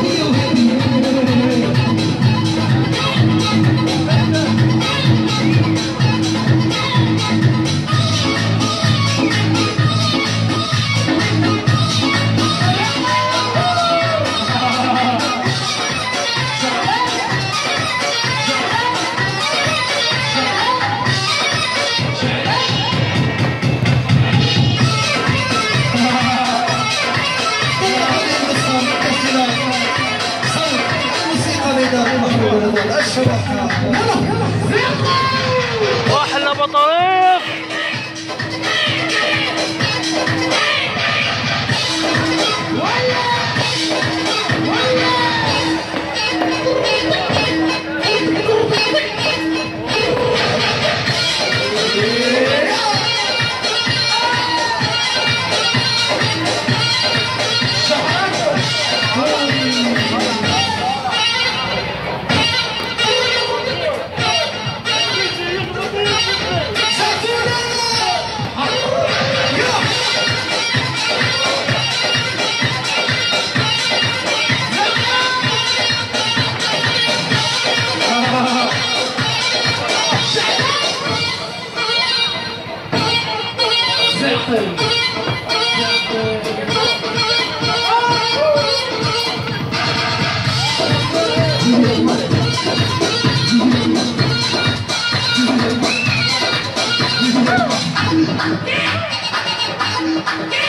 Heal بطاريق Zerfel. Yeah.